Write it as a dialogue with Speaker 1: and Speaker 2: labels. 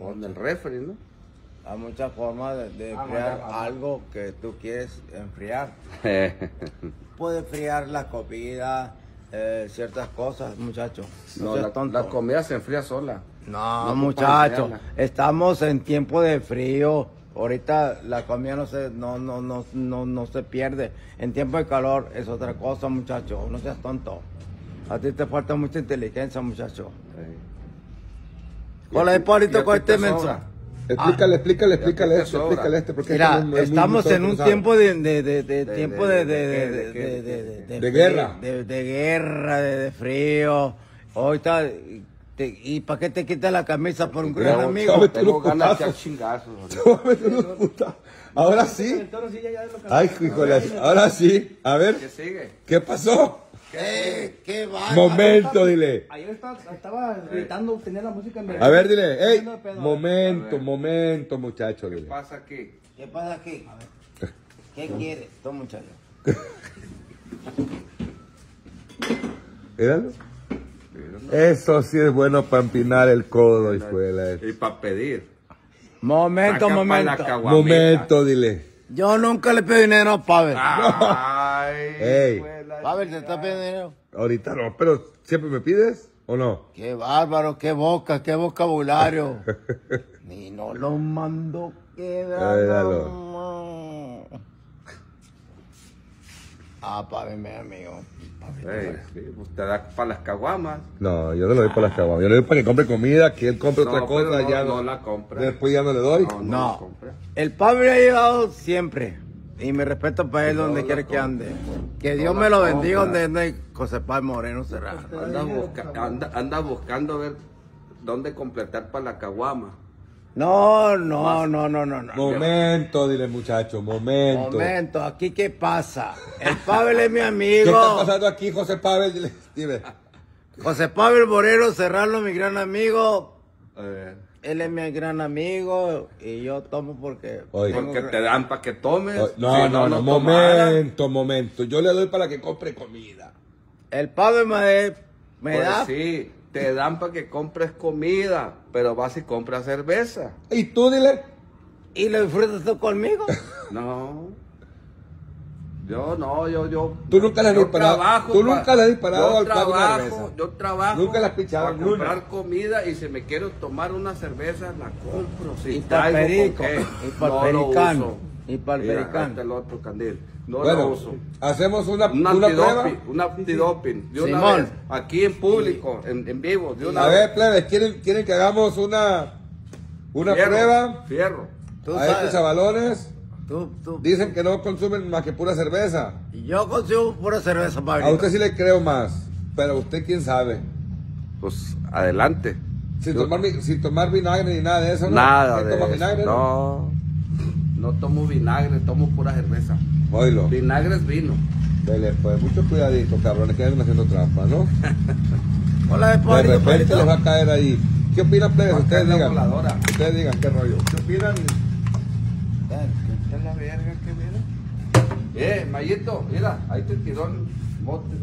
Speaker 1: O en el refri, ¿no?
Speaker 2: Hay muchas formas de, de enfriar algo que tú quieres enfriar. Puede enfriar la comida, eh, ciertas cosas, muchachos. No,
Speaker 1: la,
Speaker 2: tonto.
Speaker 1: la comida se enfría sola.
Speaker 2: No, muchachos, estamos en tiempo de frío. Ahorita la comida no se, no, no, no, no, no se pierde. En tiempo de calor es otra cosa, muchacho. No seas tonto. A ti te falta mucha inteligencia, muchacho.
Speaker 1: Sí.
Speaker 2: Hola,
Speaker 1: ¿Y a ti-
Speaker 2: Hipólito, con este
Speaker 1: sobra?
Speaker 3: Explícale, explícale, explícale este,
Speaker 1: sobra.
Speaker 3: explícale este, porque
Speaker 2: Mira,
Speaker 3: este es
Speaker 2: estamos en un tiempo de, de, de, de tiempo
Speaker 1: de-
Speaker 2: de,
Speaker 3: guerra.
Speaker 2: de, de guerra, de, de frío. Ahorita, te- ¿y para qué te quitas la camisa por un gran amigo?
Speaker 3: tengo-
Speaker 1: ganas de chingazos. ahorita.
Speaker 3: Te voy a meter unos puta- Ahora sí. Ay, híjole, ahora sí. A ver,
Speaker 1: ¿Qué sigue?
Speaker 3: ¿qué pasó?
Speaker 2: ¿Qué? ¿Qué va?
Speaker 3: Momento, dile.
Speaker 4: Ayer estaba, estaba gritando, tenía la música en
Speaker 3: A ver, dile. Ey, momento, momento, muchacho,
Speaker 1: ¿Qué
Speaker 3: dile.
Speaker 1: pasa aquí?
Speaker 2: ¿Qué pasa aquí? ¿Qué quieres? Tú, muchacho.
Speaker 3: Míralo. Eso sí es bueno para empinar el codo, escuela.
Speaker 1: Y para pedir.
Speaker 2: Momento,
Speaker 1: Saca
Speaker 2: momento.
Speaker 3: Momento, dile.
Speaker 2: Yo nunca le pido dinero a Pavel.
Speaker 1: Ay,
Speaker 3: Ey.
Speaker 2: Pavel, ¿te está pidiendo dinero?
Speaker 3: Ahorita no, pero ¿siempre me pides o no?
Speaker 2: Qué bárbaro, qué boca, qué vocabulario. Ni no lo mando
Speaker 3: Míralo.
Speaker 2: Ah, Pavel, mi amigo.
Speaker 1: Ey, sí, pues te da para las caguamas.
Speaker 3: No, yo no le doy para las caguamas. Yo le doy para que compre comida, que él compre
Speaker 1: No,
Speaker 3: otra cosa.
Speaker 1: no-
Speaker 3: ya
Speaker 1: no la compra.
Speaker 3: Después ya no le doy.
Speaker 1: No, no,
Speaker 2: No. El Pavel ha llegado siempre. Y me respeto para él donde quiera que ande. Que Dios me lo bendiga donde ande José Pablo Moreno Serrano.
Speaker 1: Anda, busca- anda, anda buscando ver dónde completar para la caguama.
Speaker 2: No, no, no, no, no, no.
Speaker 3: Momento, dile muchacho, momento.
Speaker 2: Momento, aquí qué pasa. El Pavel es mi
Speaker 3: ¿Qué
Speaker 2: amigo.
Speaker 3: está pasando aquí, José Pavel? Dime.
Speaker 2: José Pablo Moreno Serrano, mi gran amigo.
Speaker 1: Eh,
Speaker 2: Él es mi gran amigo y yo tomo porque...
Speaker 3: Oye.
Speaker 1: te dan para que tomes.
Speaker 3: No,
Speaker 1: Si
Speaker 3: no, no, momento, momento. Yo le doy para que compre comida.
Speaker 2: El Pablo me, me
Speaker 1: Pues
Speaker 2: da...
Speaker 1: sí, te dan para que compres comida, pero vas y compras cerveza.
Speaker 3: ¿Y tú dile?
Speaker 2: ¿Y lo disfrutas tú conmigo?
Speaker 1: No. Yo no, yo, yo.
Speaker 3: Tú nunca le has
Speaker 1: yo
Speaker 3: disparado-
Speaker 1: trabajo
Speaker 3: tú nunca le has disparado
Speaker 1: yo
Speaker 3: al una
Speaker 1: trabajo,
Speaker 3: cerveza.
Speaker 1: Yo trabajo.
Speaker 3: Nunca le has pichado
Speaker 1: para
Speaker 3: una.
Speaker 1: comprar comida y si me quiero tomar una cerveza, la compro. Si
Speaker 2: Y
Speaker 1: traigo
Speaker 2: perico, y pa'l
Speaker 1: No uso.
Speaker 2: y
Speaker 1: este es el otro candil. No lo
Speaker 3: Bueno,
Speaker 1: uso.
Speaker 3: hacemos una,
Speaker 1: Un
Speaker 3: una
Speaker 1: antidoping,
Speaker 3: prueba.
Speaker 1: un antidoping. De una
Speaker 2: Simón.
Speaker 1: vez, aquí en público, en, en vivo, de una
Speaker 3: A
Speaker 1: vez.
Speaker 3: ver, plebes, ¿quieren, quieren que hagamos una, una
Speaker 1: Fierro,
Speaker 3: prueba
Speaker 1: Fierro.
Speaker 2: Tú
Speaker 3: a
Speaker 2: sabes.
Speaker 3: estos chavalones?
Speaker 2: Tú, tú.
Speaker 3: Dicen que no consumen más que pura cerveza.
Speaker 2: Yo consigo pura cerveza,
Speaker 3: A
Speaker 2: Pablo.
Speaker 3: usted sí le creo más, pero usted quién sabe.
Speaker 1: Pues adelante.
Speaker 3: Sin,
Speaker 1: Yo-
Speaker 3: tomar, sin tomar vinagre ni nada de eso, ¿no?
Speaker 1: Nada
Speaker 3: ¿Quién
Speaker 1: de
Speaker 3: toma
Speaker 1: eso.
Speaker 3: vinagre?
Speaker 1: No, no tomo vinagre, tomo pura cerveza.
Speaker 3: Oílo.
Speaker 1: Vinagre es vino.
Speaker 3: Dele, pues, mucho cuidadito, cabrones, que andan haciendo trampa, ¿no?
Speaker 2: Hola, de
Speaker 3: De repente les va a caer ahí. ¿Qué opinan, plebes?
Speaker 1: A
Speaker 3: Ustedes digan.
Speaker 1: voladora.
Speaker 3: Ustedes digan, ¿qué rollo? ¿Qué opinan?
Speaker 1: ¿Qué eh, Mayito, mira, ahí te tiró el mote.